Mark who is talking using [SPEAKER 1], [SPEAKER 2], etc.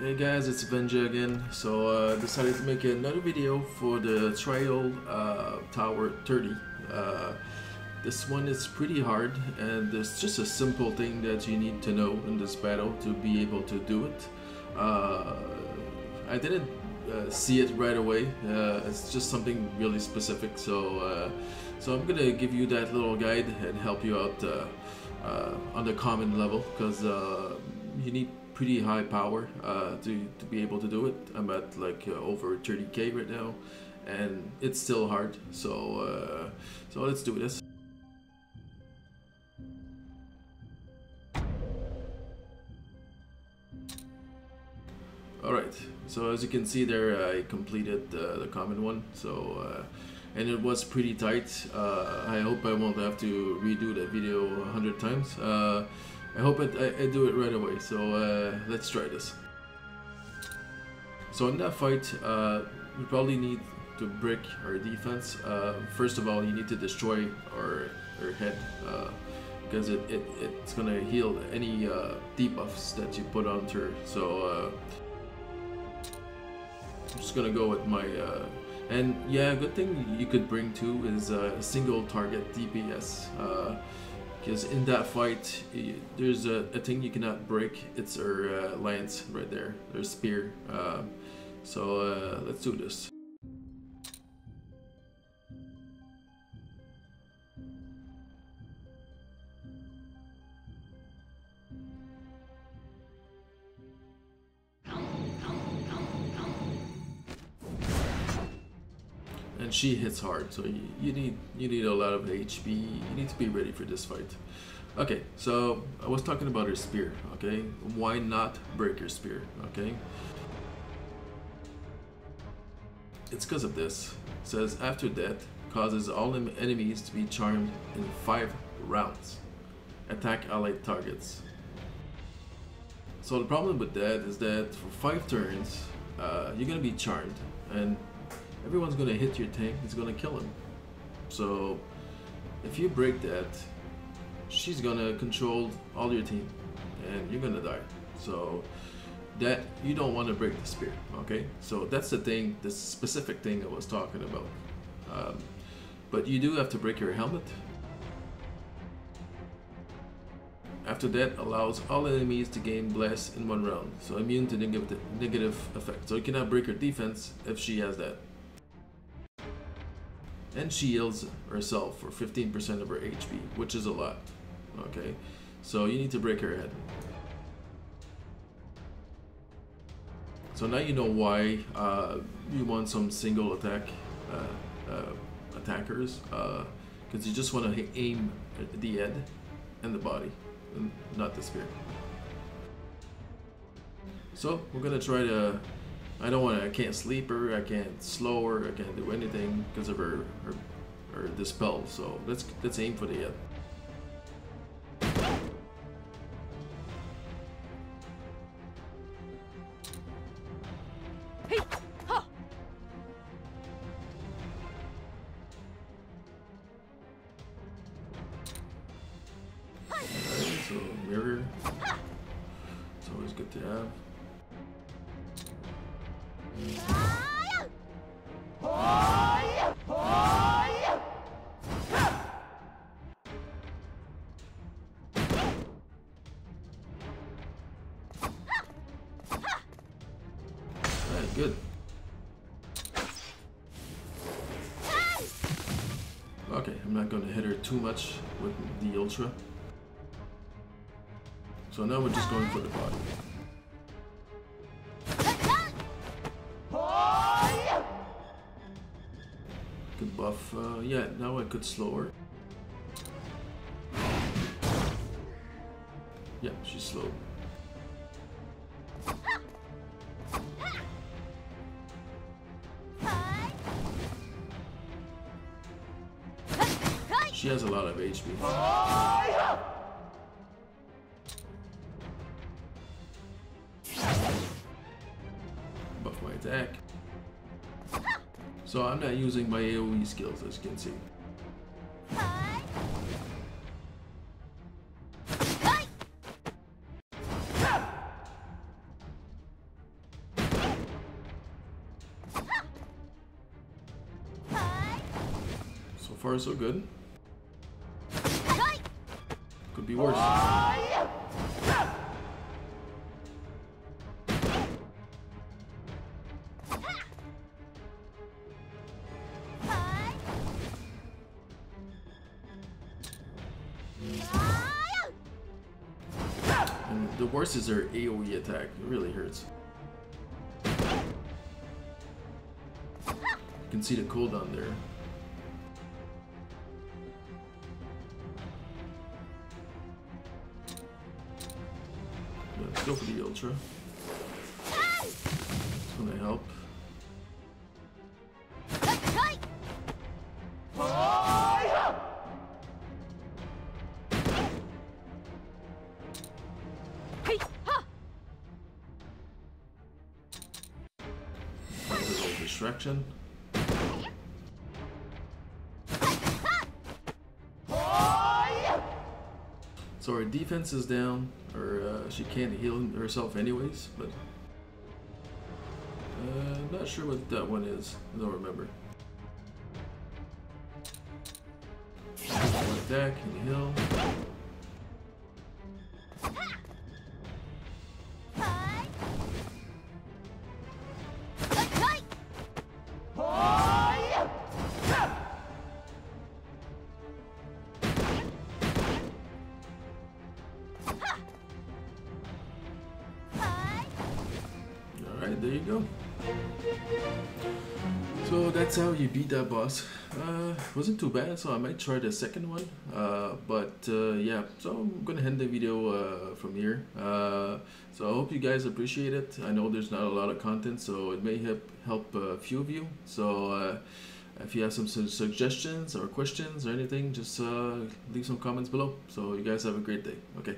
[SPEAKER 1] Hey guys, it's Avengya again. So uh, decided to make another video for the Trial uh, Tower 30. Uh, this one is pretty hard and it's just a simple thing that you need to know in this battle to be able to do it. Uh, I didn't uh, see it right away. Uh, it's just something really specific. So so I'm gonna give you that little guide and help you out on the common level because you need pretty high power uh, to, to be able to do it. I'm at like uh, over 30k right now and it's still hard. So uh, so let's do this. Alright, so as you can see there, I completed uh, the common one. So, uh, and it was pretty tight. Uh, I hope I won't have to redo that video a hundred times. Uh, I hope it, I, I do it right away. So uh, let's try this. So in that fight, uh, we probably need to break our defense. first of all, you need to destroy our, our head because it, it, it's gonna heal any debuffs that you put onto her. So I'm just gonna go with my, uh, and yeah, good thing you could bring too is uh, a single target DPS. Because in that fight, there's a, a, thing you cannot break. It's her uh, lance right there, her spear. Uh, so uh, let's do this. And she hits hard so you, you, need you need a lot of HP you need to be ready for this fight. Okay so I was talking about her spear okay? Why not break your spear okay? It's because of this. It says after death causes all enemies to be charmed in five rounds. Attack allied targets. So the problem with that is that for five turns uh, you're gonna be charmed and everyone's gonna hit your tank, it's gonna kill him. So if you break that, she's gonna control all your team and you're gonna die. So that you don't want to break the spear, okay? So that's the thing, the specific thing I was talking about. Um, but you do have to break your helmet. After that allows all enemies to gain bless in one round, so immune to negative negative effects. So you cannot break her defense if she has that and she heals herself for 15% of her HP, which is a lot. Okay, so you need to break her head. So now you know why uh, you want some single attack uh, uh, attackers, because uh, you just want to aim the head and the body, and not the spear. So we're gonna try to I don't want to, I can't sleep her, I can't slow her, I can't do anything because of her, her, her dispel. So let's, let's aim for the uh, head. so mirror. It's always good to have. Good. Okay, I'm not going to hit her too much with the Ultra. So now we're just going for the body. Buff, uh, yeah, now I could slow her. Yeah, she's slow. She has a lot of HP. Buff my attack. So I'm not using my AoE skills, as you can see. So far, so good. Could be worse. And the worst is their AoE attack. It really hurts. You can see the cooldown there. Let's go for the Ultra. It's gonna help. So her defense is down, or uh, she can't heal herself anyways, but uh, not sure what that one is. I don't remember. One can you heal? Go. So that's how you beat that boss. Uh, wasn't too bad, so I might try the second one. Uh, but uh, yeah, so I'm gonna end the video uh, from here. Uh, so I hope you guys appreciate it. I know there's not a lot of content, so it may help help a few of you. So uh, if you have some su- suggestions or questions or anything, just uh, leave some comments below. So you guys have a great day. Okay.